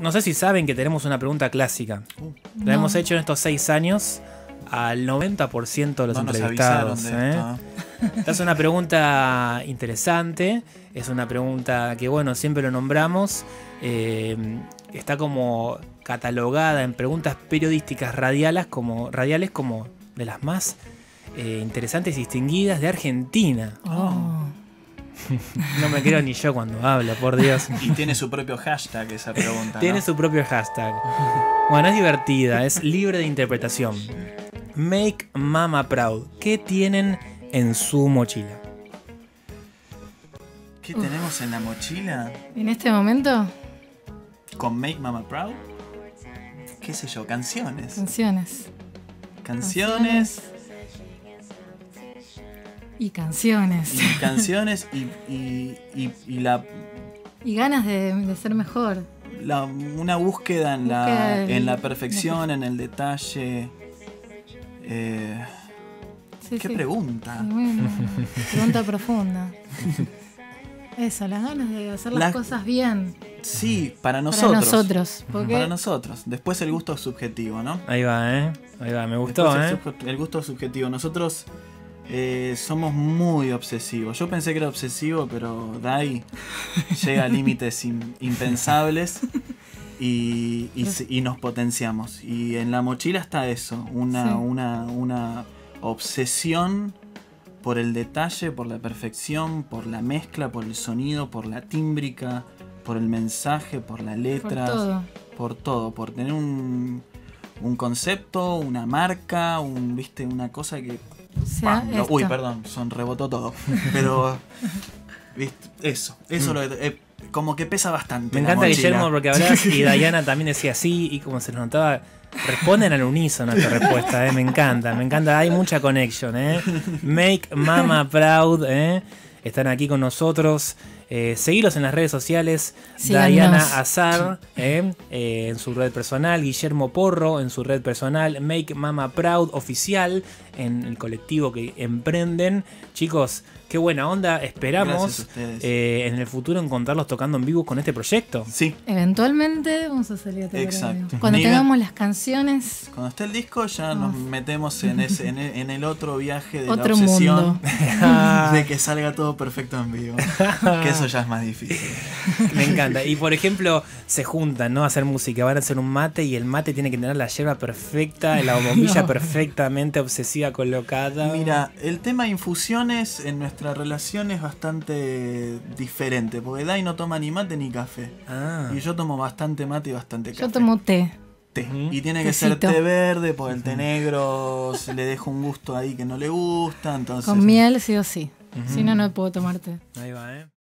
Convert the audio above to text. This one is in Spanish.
no sé si saben que tenemos una pregunta clásica. La No. hemos hecho en estos seis años al 90% de los No entrevistados. de ¿eh? Esta es una pregunta interesante, es una pregunta que, bueno, siempre lo nombramos, eh, está como catalogada en preguntas periodísticas radiales como, radiales como de las más eh, interesantes y distinguidas de Argentina. Oh. No me creo ni yo cuando hablo, por Dios. Y tiene su propio hashtag esa pregunta. ¿no? Tiene su propio hashtag. Bueno, es divertida, es libre de interpretación. Make Mama Proud. ¿Qué tienen en su mochila? ¿Qué tenemos en la mochila? En este momento, ¿Con Make Mama Proud? ¿Qué sé yo? Canciones. canciones. Canciones Y canciones. y canciones y, y- y- y la, Y ganas de, de ser mejor. la- una búsqueda en la, del- en la perfección, en el detalle. Eh, Sí, ¿Qué sí. pregunta? Pregunta profunda. Eso, las ganas de hacer las La- cosas bien. Sí, para nosotros. Para nosotros. Porque Para nosotros. Después el gusto es subjetivo, ¿no? Ahí va, ¿eh? Ahí va, me gustó, Después ¿eh? el, gusto subjetivo. Nosotros eh, somos muy obsesivos. Yo pensé que era obsesivo, pero Dai llega a límites im- impensables y, y se- y nos potenciamos. Y en la mochila está eso, una, Sí. una, una obsesión por el detalle, por la perfección, por la mezcla, por el sonido, por la tímbrica, por el mensaje, por la por letra todo. por todo, por tener un, un concepto, una marca, un, viste, una cosa que. Uy, perdón, son rebotó todo. Pero. ¿viste? Eso, eso lo eh, como que pesa bastante. Me la encanta mochila. Guillermo porque hablas y Diana también decía así y como se nos notaba, responden al unísono a esta respuesta, ¿eh? me encanta, me encanta, hay mucha conexión, ¿eh? Make Mama Proud, ¿eh? están aquí con nosotros, eh, seguilos en las redes sociales, Síganos. Diana Azar ¿eh? Eh, en su red personal, Guillermo Porro en su red personal, Make Mama Proud oficial en el colectivo que emprenden, chicos, qué buena onda, esperamos eh, en el futuro encontrarlos tocando en vivo con este proyecto. sí, Eventualmente vamos a salir a tocar Exacto. Cuando Ni- tengamos las canciones, cuando esté el disco ya nos metemos en, ese, en, el, en el otro viaje de Otro la obsesión mundo. de que salga todo perfecto en vivo. que eso ya es más difícil. Me encanta. Y por ejemplo, se juntan, ¿no? A hacer música, van a hacer un mate y el mate tiene que tener la hierba perfecta, la bombilla No. perfectamente obsesiva colocada. Mira, el tema infusiones en nuestra relación es bastante diferente, porque Dai no toma ni mate ni café. Ah. Y yo tomo bastante mate y bastante café. yo tomo té. té. Y tiene que ser té verde, porque el té negro se le deja un gusto ahí que no le gusta. Entonces, Con miel sí o sí. Si no, no puedo tomar té. Ahí va, ¿eh?